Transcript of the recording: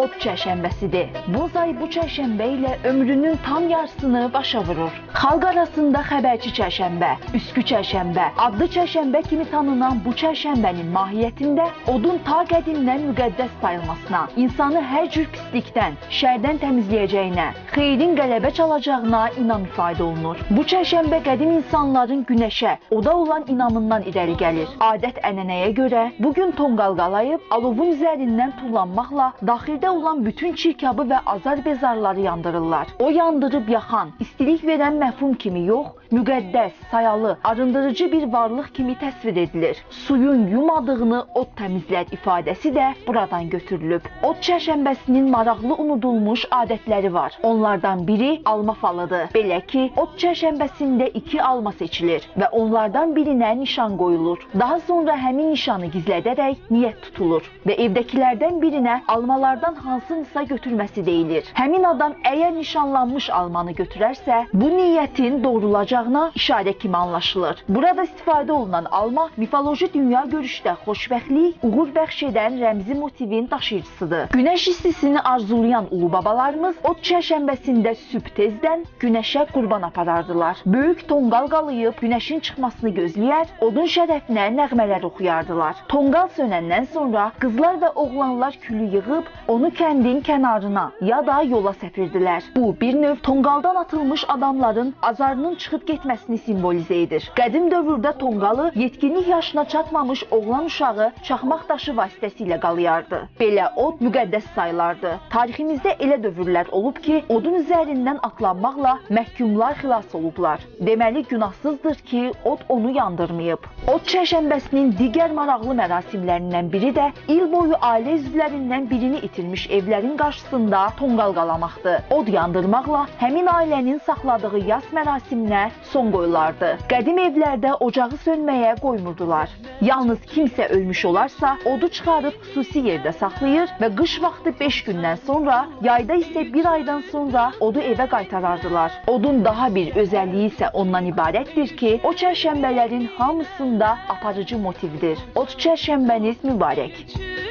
od çərşənbəsidir. Bozay bu çərşənbə ilə ömrünün tam yarısını başa vurur. Xalq arasında xəbərçi çərşənbə, üskü çərşənbə, adlı çərşənbə kimi tanınan bu çərşənbənin mahiyyətində odun ta qədimdən müqəddəs sayılmasına, insanı hər cür pislikdən, şərdən təmizləyəcəyinə, xeyrin qələbə çalacağına inam ifadə olunur. Bu çərşənbə qədim insanların günəşə, oda olan inamından irəli gəlir. Adət-ənənəyə görə bu gün tonqal qalayıb alovun üzərindən tullanmaqla daxildə olan bütün çirkabı və azar bezarları yandırırlar. O yandırıb yaxan, istilik verən məfhum kimi yox, müqəddəs, sayalı, arındırıcı bir varlıq kimi təsvir edilir. Suyun yumadığını od təmizlər ifadəsi də buradan götürülüb. Od çərşənbəsinin maraqlı unudulmuş adətləri var. Onlardan biri alma falıdır. Belə ki, od çərşənbəsində iki alma seçilir və onlardan birinə nişan qoyulur. Daha sonra həmin nişanı gizlədərək niyyət tutulur və evdəkilərdən birinə almalardan hansınısa götürməsi deyilir. Həmin adam əgər nişanlanmış almanı götürərsə, bu niyyətin doğrulacağına işarə kimi anlaşılır. Burada istifadə olunan alma mifoloji dünya görüşdə xoşbəxtlik, uğur bəxş edən rəmzi motivin daşıyıcısıdır. Günəş istisini arzulayan ulu babalarımız od çərşənbəsində sübh tezdən günəşə qurban aparardılar. Böyük tonqal qalayıb günəşin çıxmasını gözləyər, odun şərəfinə nəğmələr oxuyardılar. Tonqal sönəndən sonra qızlar və oğlanlar külü yığıb onu kəndin kənarına ya da yola səpirdilər. Bu bir növ tonqaldan atılmış adamların azarının çıxıb getməsini simvolizə edir. Qədim dövrdə tonqalı yetkinlik yaşına çatmamış oğlan uşağı çaxmaq daşı vasitəsilə qalayardı. Belə od müqəddəs sayılardı. Tariximizdə elə dövrlər olub ki, odun üzərindən atlanmaqla məhkumlar xilas olublar. Deməli günahsızdır ki, od onu yandırmayıb. Od çərşənbəsinin digər maraqlı mərasimlərindən biri də il boyu ailə üzvlərindən birini itirmiş evlərin qarşısında tonqal qalamaqdır. Od yandırmaqla həmin ailənin saxladığı yas mərasiminə son qoyulardı. Qədim evlərdə ocağı sönməyə qoymurdular. Yalnız kimsə ölmüş olarsa, odu çıxarıb xüsusi yerdə saxlayır və qış vaxtı 5 gündən sonra, yayda isə 1 aydan sonra odu evə qaytarardılar. Odun daha bir özəlliyi isə ondan ibarətdir ki, o çərşənbələrin hamısında aparıcı motivdir. Od çərşənbəniz mübarək.